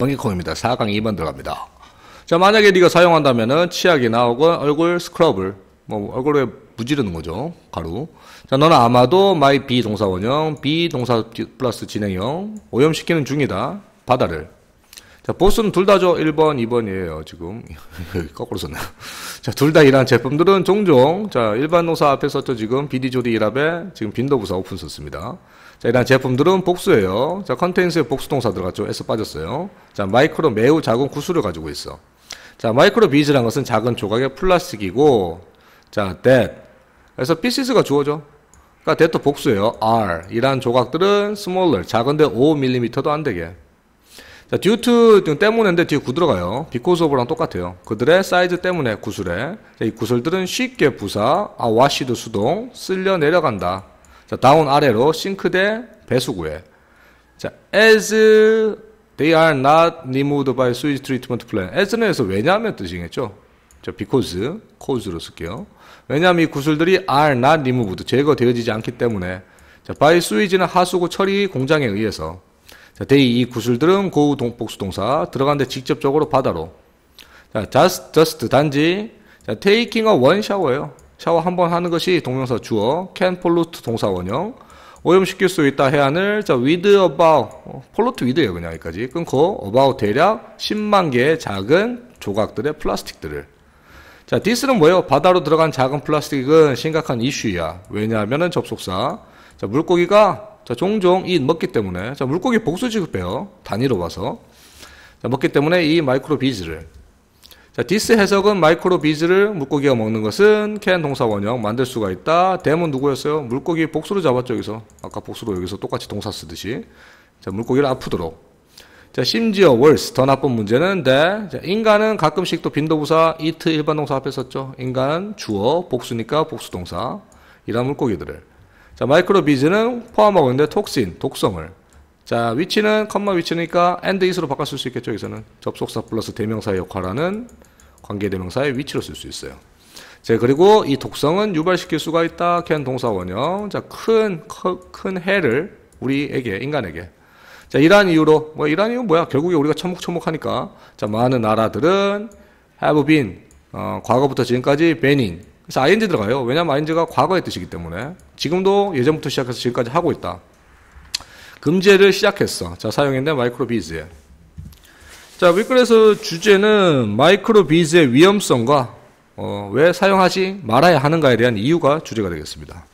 번개콩입니다. 4강 2번 들어갑니다. 자, 만약에 네가 사용한다면은 치약이나 혹은 얼굴 scrub을 뭐 얼굴에 문지르는 거죠. 가루. 자, 너는 아마도 may be 동사 원형, be 동사 플러스 진행형 오염시키는 중이다. 바다를. 자, both는 둘 다죠. 1번, 2번이에요. 지금. 거꾸로 썼네요. 자, 둘다 이러한 제품들은 종종, 자, 일반 동사 앞에 썼죠. 지금 비디조디 일 앞에 지금 빈도 부사 often 썼습니다. 자, 이러한 제품들은 복수예요. 자, contain에 복수 동사 들어갔죠. s 빠졌어요. 자, 마이크로 매우 작은 구슬을 가지고 있어. 자, microbeads란 것은 작은 조각의 플라스틱이고, 자, that. 그래서 pieces가 주어죠. 그러니까 that도 복수예요. are. 이러한 조각들은 smaller. 작은데 5mm도 안 되게. 자, due to 때문인데 뒤에 구 들어가요. because of랑 똑같아요. 그들의 사이즈 때문에 구슬에 자, 이 구슬들은 쉽게 부사, 아, wash도 수동, 쓸려 내려간다. 자, 다운 아래로 싱크대 배수구에. 자, as they are not removed by sewage treatment plant. as는 해서 왜냐하면 뜻이겠죠. 자, because, cause로 쓸게요. 왜냐하면 이 구슬들이 are not removed, 제거되어지지 않기 때문에 자, by sewage는 하수구 처리 공장에 의해서 자, they 이 구슬들은 고우 동, 복수 동사 들어간데 직접적으로 바다로. 자, just, just 단지 자, taking a one shower예요. 샤워 한 번 하는 것이 동명사 주어, can pollute 동사 원형. 오염시킬 수 있다 해안을 자, with about 어, pollute with예요 그냥 여기까지 끊고 about 대략 10만 개의 작은 조각들의 플라스틱들을 자, 디스는 뭐예요? 바다로 들어간 작은 플라스틱은 심각한 이슈야. 왜냐하면은 접속사. 자, 물고기가 자, 종종 이 먹기 때문에 자, 물고기 복수 지급해요. 단위로 봐서. 자, 먹기 때문에 이 microbeads를 자, this 해석은 microbeads를 물고기가 먹는 것은 can 동사 원형 만들 수가 있다. them은 누구였어요? 물고기 복수로 잡았죠, 여기서. 아까 복수로 여기서 똑같이 동사 쓰듯이. 자, 물고기를 아프도록. 자, 심지어 worse, 더 나쁜 문제는 that 자, 인간은 가끔씩 또 빈도부사 eat 일반 동사 앞에 썼죠. 인간 주어, 복수니까 복수 동사. 이런 물고기들을. 자, microbeads는 포함하고 있는데 toxin, 독성을. 자, 위치는 컴마 위치니까 and is로 바꿨을 수 있겠죠. 여기서는 접속사 플러스 대명사의 역할하는 관계 대명사의 위치로 쓸 수 있어요. 자, 그리고 이 독성은 유발시킬 수가 있다. 캔 동사 원형. 자, 큰, 큰 해를 우리에게, 인간에게. 자, 이러한 이유로, 뭐, 이러한 이유는 뭐야? 결국에 우리가 처묵처묵하니까. 자, 많은 나라들은 have been, 어, 과거부터 지금까지 banning. 그래서 ing 들어가요. 왜냐면 ing가 과거의 뜻이기 때문에. 지금도 예전부터 시작해서 지금까지 하고 있다. 금제를 시작했어. 자, 사용했는데 마이크로 비즈에. 자, 윗글에서 주제는 마이크로 비즈의 위험성과 어, 왜 사용하지 말아야 하는가에 대한 이유가 주제가 되겠습니다.